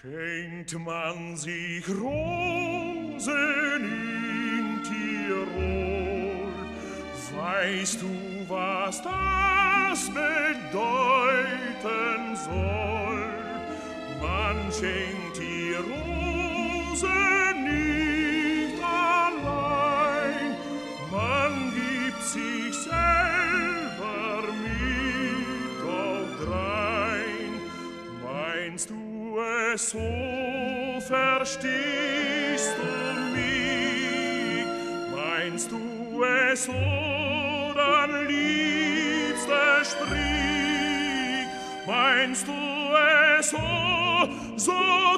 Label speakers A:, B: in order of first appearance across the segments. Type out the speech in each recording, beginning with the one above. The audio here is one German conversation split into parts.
A: Schenkt man sich Rosen in Tirol, weißt du, was das bedeuten soll? Man schenkt die Rosen so verstehst du mich, meinst du es so, dann liebste sprich, meinst du es so, so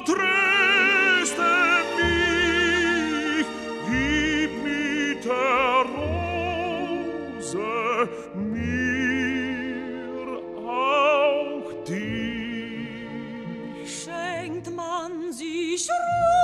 A: tröst, sie schreit.